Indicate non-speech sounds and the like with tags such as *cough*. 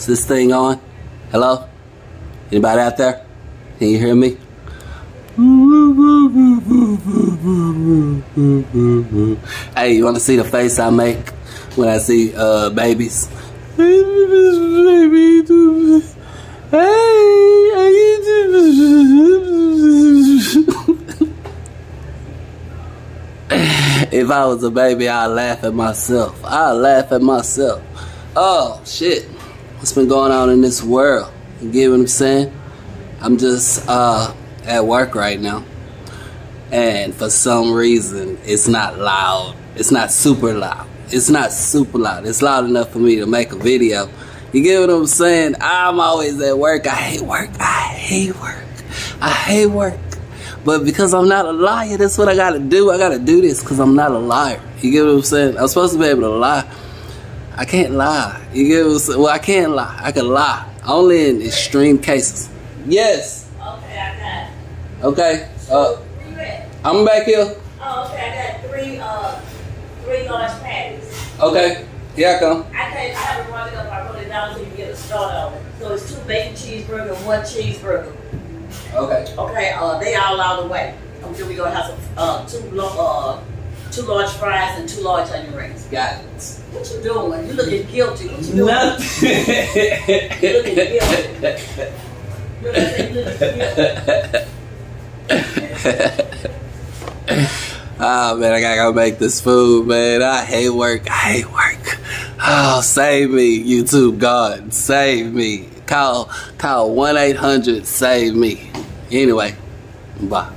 Is this thing on? Hello? Anybody out there? Can you hear me? Hey, you want to see the face I make when I see uh, babies? *laughs* if I was a baby, I'd laugh at myself. I'd laugh at myself. Oh, shit. What's been going on in this world? You get what I'm saying? I'm just uh, at work right now. And for some reason, it's not loud. It's not super loud. It's not super loud. It's loud enough for me to make a video. You get what I'm saying? I'm always at work. I hate work. I hate work. I hate work. But because I'm not a liar, that's what I gotta do. I gotta do this because I'm not a liar. You get what I'm saying? I'm supposed to be able to lie. I can't lie. You get what I'm saying? Well, I can't lie. I can lie. Only in extreme cases. Yes. Okay, I got it. Okay. Uh, Where you at? I'm back here. Oh, okay, I got three, uh, three large patties. Okay. Here I come. I can't, I haven't run it up, I wrote it down so you can get a start on it. So it's two bacon cheeseburger and one cheeseburger. Okay. Okay, uh, they all out of the way. I'm sure we gonna have some, uh, two, uh, two large fries and two large onion rings. Got it. What you doing? You looking guilty. What you doing? Nothing. You looking guilty. You looking guilty. Oh *laughs* man, I gotta go make this food, man. I hate work. I hate work. Oh, save me, YouTube God, save me. Call, call one eight hundred, save me. Anyway, bye.